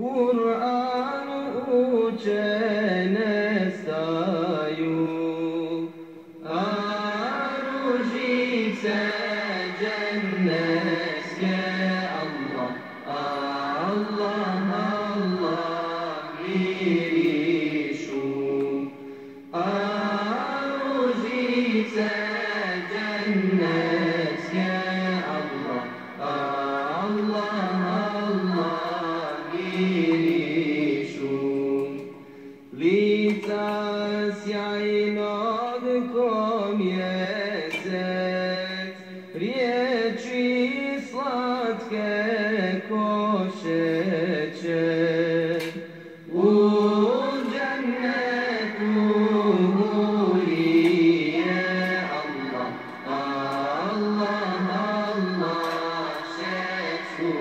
Kur'an-ı riječi slatke ko šećer. U džennetu hulije Allah, Allah, Allah šeću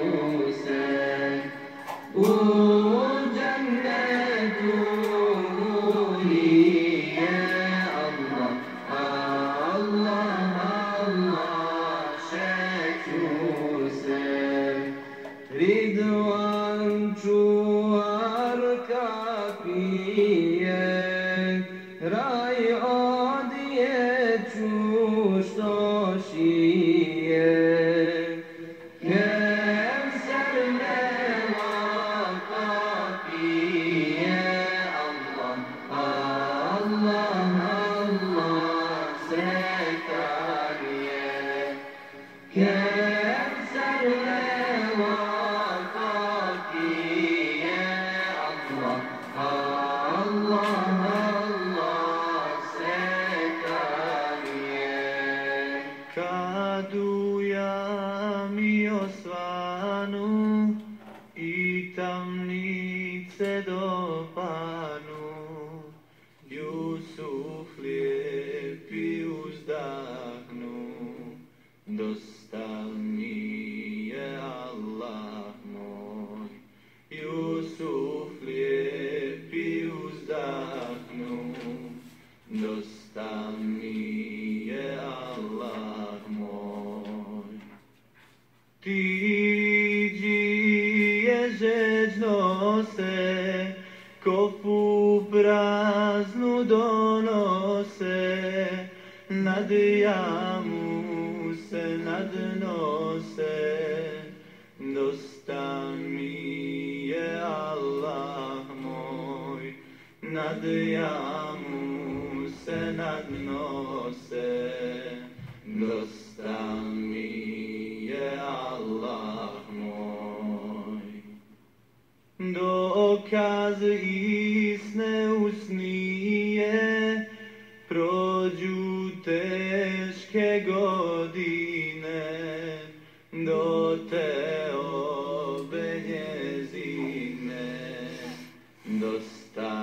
رضوان جوار کافیه رای آدیه چوشتاشیه Yeah. Kad ujami osvanu i tamnice dopanu, Jusuf lijepi donose, kopu praznu donose, nad nadjamu se nadnose, dostan mi je Allah moj, nadjamu se nadnose, dostan mi je dokaz isne usnije, prođu teške godine, do te obe njezine, dosta.